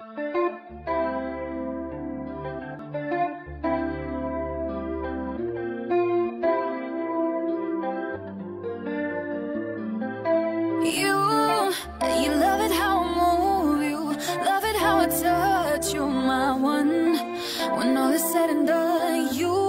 You, you love it how I move you Love it how I touch you, my one. When all is said and done, you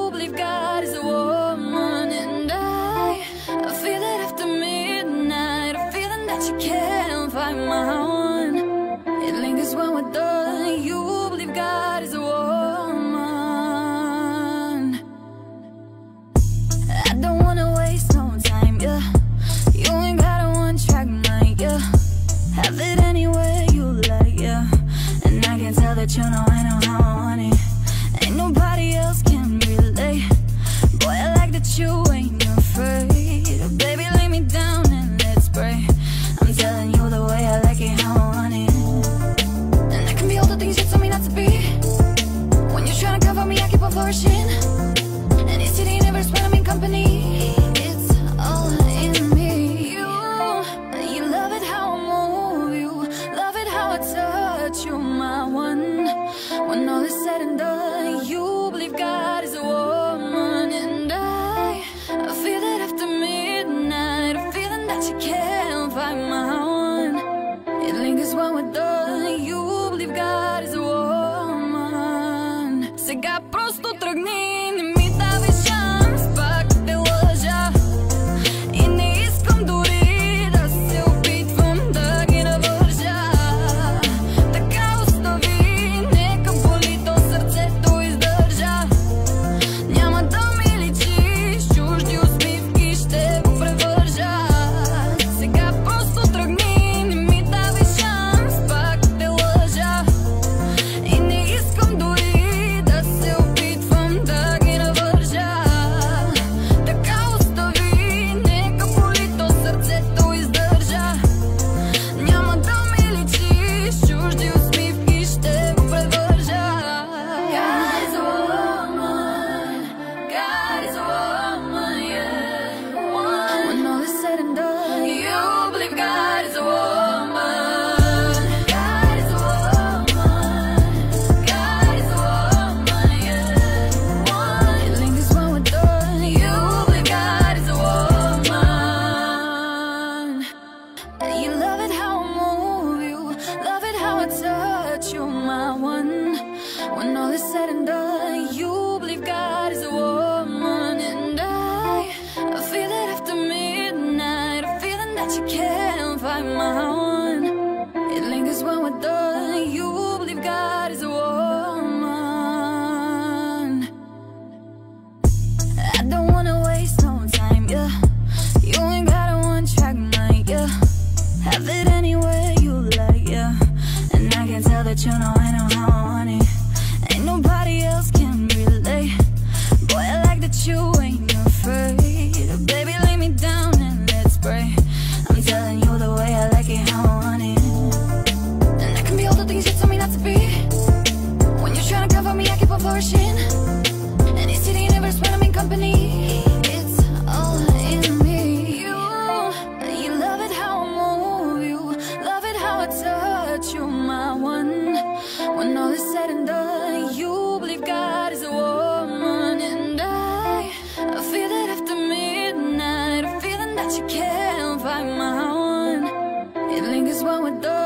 Сега просто When all is said and done, you believe God is a woman And I, I feel it after midnight A feeling that you can't find my own. It lingers when we're done You believe God is a woman. I don't wanna waste no time, yeah. You ain't got a one-track mind, yeah. Have it anywhere you like, yeah. And I can tell that you know I know how I want it nobody else can relate. Boy, I like that you ain't afraid. Baby, lay me down and let's pray. I'm telling you the way I like it, how I want it. And I can be all the things you tell me not to be. When you're trying to cover me, I keep on flourishing. And it's hitting never when I'm in company. It's all in me. You, you love it how I move you. Love it how I touch you, my one. When all is said and done fingers when we're done